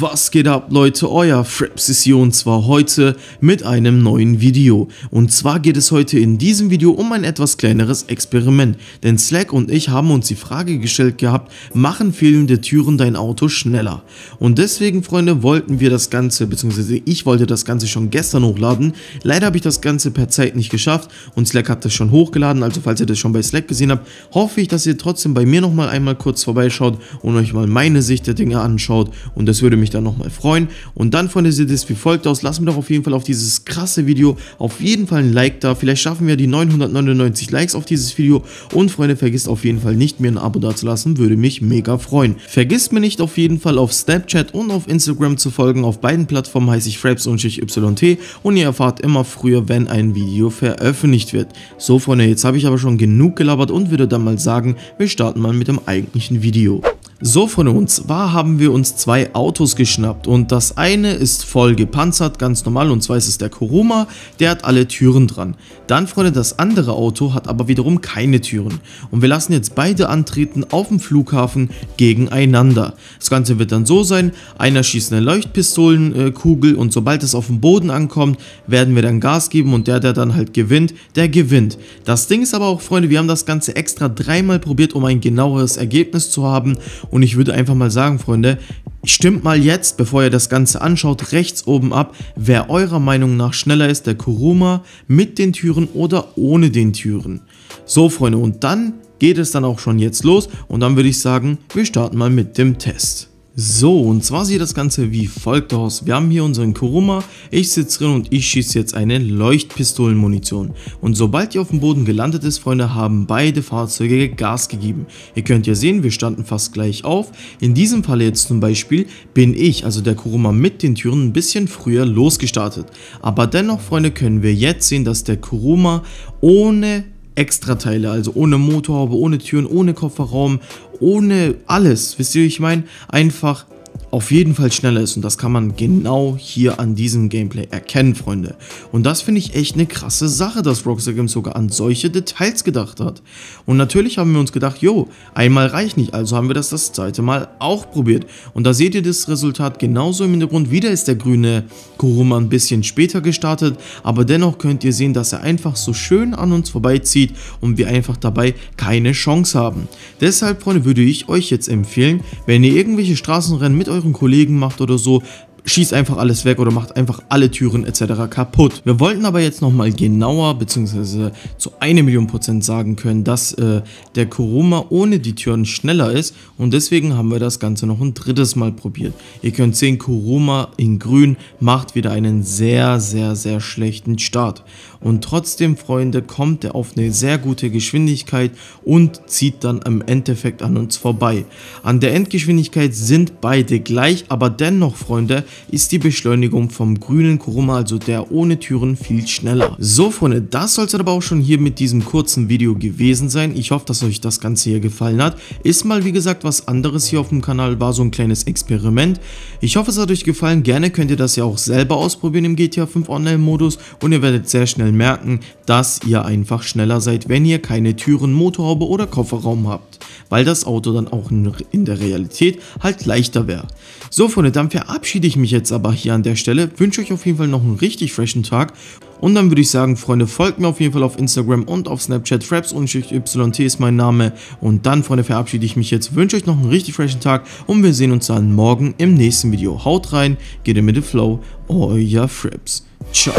Was geht ab Leute, euer Fraps ist hier und zwar heute mit einem neuen Video. Und zwar geht es heute in diesem Video um ein etwas kleineres Experiment. Denn Slack und ich haben uns die Frage gestellt gehabt, machen fehlende Türen dein Auto schneller? Und deswegen Freunde wollten wir das Ganze, beziehungsweise ich wollte das Ganze schon gestern hochladen. Leider habe ich das Ganze per Zeit nicht geschafft und Slack hat das schon hochgeladen. Also falls ihr das schon bei Slack gesehen habt, hoffe ich, dass ihr trotzdem bei mir nochmal einmal kurz vorbeischaut und euch mal meine Sicht der Dinge anschaut. Und das würde mich dann nochmal freuen. Und dann, Freunde, sieht es wie folgt aus. Lassen wir doch auf jeden Fall auf dieses krasse Video auf jeden Fall ein Like da. Vielleicht schaffen wir die 999 Likes auf dieses Video. Und Freunde, vergisst auf jeden Fall nicht, mir ein Abo da zu lassen. Würde mich mega freuen. Vergisst mir nicht auf jeden Fall auf Snapchat und auf Instagram zu folgen. Auf beiden Plattformen heiße ich Fraps und YT. Und ihr erfahrt immer früher, wenn ein Video veröffentlicht wird. So, Freunde, jetzt habe ich aber schon genug gelabert und würde dann mal sagen, wir starten mal mit dem eigentlichen Video. So von uns, zwar haben wir uns zwei Autos geschnappt und das eine ist voll gepanzert, ganz normal und zwar ist es der Kuruma, der hat alle Türen dran. Dann Freunde, das andere Auto hat aber wiederum keine Türen und wir lassen jetzt beide antreten auf dem Flughafen gegeneinander. Das Ganze wird dann so sein, einer schießt eine Leuchtpistolenkugel und sobald es auf dem Boden ankommt, werden wir dann Gas geben und der, der dann halt gewinnt, der gewinnt. Das Ding ist aber auch Freunde, wir haben das Ganze extra dreimal probiert, um ein genaueres Ergebnis zu haben und ich würde einfach mal sagen, Freunde, stimmt mal jetzt, bevor ihr das Ganze anschaut, rechts oben ab, wer eurer Meinung nach schneller ist, der Kuruma mit den Türen oder ohne den Türen. So, Freunde, und dann geht es dann auch schon jetzt los und dann würde ich sagen, wir starten mal mit dem Test. So, und zwar sieht das Ganze wie folgt aus. Wir haben hier unseren Kuruma, ich sitze drin und ich schieße jetzt eine Leuchtpistolenmunition. Und sobald die auf dem Boden gelandet ist, Freunde, haben beide Fahrzeuge Gas gegeben. Ihr könnt ja sehen, wir standen fast gleich auf. In diesem Fall jetzt zum Beispiel bin ich, also der Kuruma mit den Türen, ein bisschen früher losgestartet. Aber dennoch, Freunde, können wir jetzt sehen, dass der Kuruma ohne Extrateile, also ohne Motorhaube, ohne Türen, ohne Kofferraum, ohne alles, wisst ihr, wie ich meine? Einfach auf jeden Fall schneller ist und das kann man genau hier an diesem Gameplay erkennen, Freunde. Und das finde ich echt eine krasse Sache, dass Rockstar Games sogar an solche Details gedacht hat. Und natürlich haben wir uns gedacht, jo, einmal reicht nicht, also haben wir das das zweite Mal auch probiert. Und da seht ihr das Resultat genauso im Hintergrund. Wieder ist der grüne Kuruma ein bisschen später gestartet, aber dennoch könnt ihr sehen, dass er einfach so schön an uns vorbeizieht und wir einfach dabei keine Chance haben. Deshalb, Freunde, würde ich euch jetzt empfehlen, wenn ihr irgendwelche Straßenrennen mit euren Kollegen macht oder so, schießt einfach alles weg oder macht einfach alle Türen etc. kaputt. Wir wollten aber jetzt nochmal genauer bzw. zu einer Million Prozent sagen können, dass äh, der Kuruma ohne die Türen schneller ist und deswegen haben wir das Ganze noch ein drittes Mal probiert. Ihr könnt sehen, Kuruma in grün macht wieder einen sehr, sehr, sehr schlechten Start. Und trotzdem, Freunde, kommt er auf eine sehr gute Geschwindigkeit und zieht dann im Endeffekt an uns vorbei. An der Endgeschwindigkeit sind beide gleich, aber dennoch, Freunde, ist die Beschleunigung vom grünen Kuruma, also der ohne Türen, viel schneller. So Freunde, das soll es aber auch schon hier mit diesem kurzen Video gewesen sein. Ich hoffe, dass euch das Ganze hier gefallen hat. Ist mal wie gesagt was anderes hier auf dem Kanal, war so ein kleines Experiment. Ich hoffe, es hat euch gefallen. Gerne könnt ihr das ja auch selber ausprobieren im GTA 5 Online-Modus und ihr werdet sehr schnell merken, dass ihr einfach schneller seid, wenn ihr keine Türen, Motorhaube oder Kofferraum habt, weil das Auto dann auch in der Realität halt leichter wäre. So Freunde, dann verabschiede ich mich jetzt aber hier an der Stelle, wünsche euch auf jeden Fall noch einen richtig freshen Tag und dann würde ich sagen, Freunde, folgt mir auf jeden Fall auf Instagram und auf Snapchat, Fraps und YT ist mein Name und dann, Freunde, verabschiede ich mich jetzt, wünsche euch noch einen richtig freshen Tag und wir sehen uns dann morgen im nächsten Video. Haut rein, geht in mit dem Flow, euer Fraps. Ciao.